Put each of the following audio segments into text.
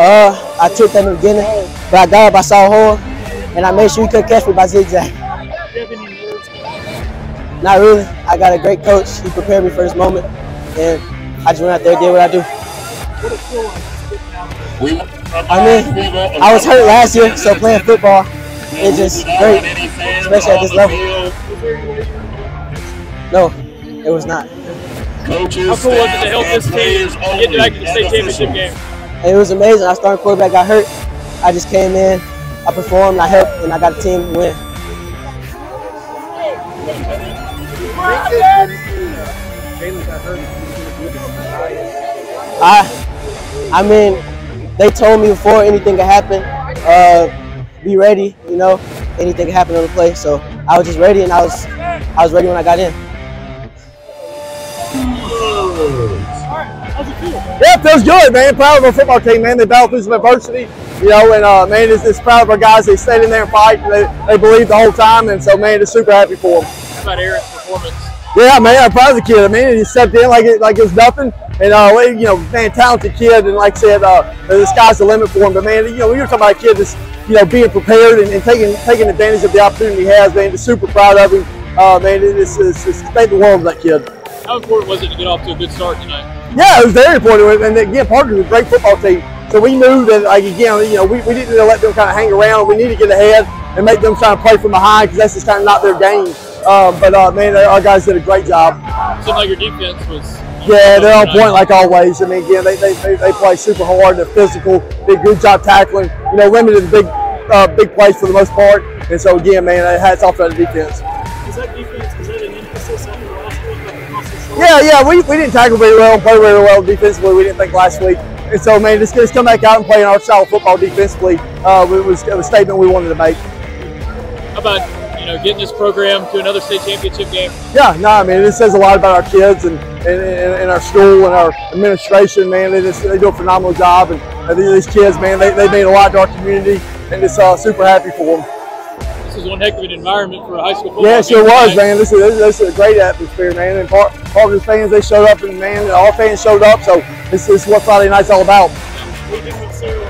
Uh, I took in the beginning, but I got up, I saw hole, and I made sure he couldn't catch me by zigzag. Not really. I got a great coach. He prepared me for this moment, and I just went out there and did what I do. I mean, I was hurt last year, so playing football is just great, especially at this level. No, it was not. How cool was it to help this team get back to the state championship game? It was amazing. I started quarterback, got hurt. I just came in, I performed, I helped, and I got the team win. I, I mean, they told me before anything could happen, uh, be ready. You know, anything could happen on the play. So I was just ready, and I was, I was ready when I got in. Yeah, it feels good, man. Proud of our football team, man. They battled through some adversity, you know, and uh, man, it's, it's proud of our guys. They stayed in there and fight. They, they believed the whole time, and so man, just super happy for them. How about Aaron's performance? Yeah, man, I'm proud of the kid. I mean, he stepped in like it like it was nothing, and uh, you know, man, talented kid, and like I said, uh, the sky's the limit for him. But man, you know, we were talking about a kid that's you know being prepared and, and taking taking advantage of the opportunity he has. Man, just super proud of him. Uh, man, it's, it's, it's made the world of that kid. How important was it to get off to a good start tonight? Yeah, it was very important. And again, Parker was a great football team. So we knew that, like, again, you know, we, we didn't let them kind of hang around. We need to get ahead and make them try to play from behind because that's just kind of not their game. Um, but, uh, man, our guys did a great job. Seemed like your defense was. Yeah, they're on point like always. I mean, again, they, they, they, they play super hard. They're physical. Did a good job tackling. You know, limited big uh, big plays for the most part. And so, again, man, hats off to the defense. Is that defense, is that an emphasis after last week? Yeah, yeah, we, we didn't tackle very well, play very well defensively. We didn't think last week, and so man, just, just come back out and play in our style of football defensively. Uh, it was a statement we wanted to make. How about you know getting this program to another state championship game? Yeah, no, I mean it says a lot about our kids and and, and, and our school and our administration. Man, they just they do a phenomenal job, and I these kids, man, they, they made a lot to our community, and just uh, super happy for them. This is one heck of an environment for a high school football. Yeah, it sure game was, tonight. man. This is this is a great atmosphere, man. And Par- Parker's fans, they showed up, and man, all fans showed up. So this is what Friday night's all about. We did with Sarah.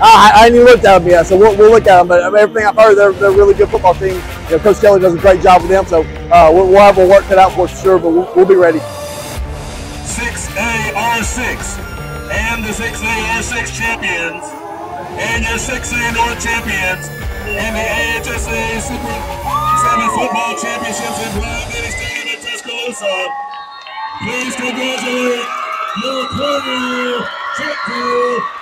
I, I ain't even looked at them yet, so we'll, we'll look at them. But I mean, everything I've heard, they're, they're a really good football team. You know, Coach Kelly does a great job with them, so uh, we'll, we'll have our work cut out for for sure. But we'll, we'll be ready. 6A R6 and the 6A R6 champions and your 6A North champions and the AHSA 7 Football Championships in Bryant-Denny Stadium in Tuscaloosa. Please congratulate your Check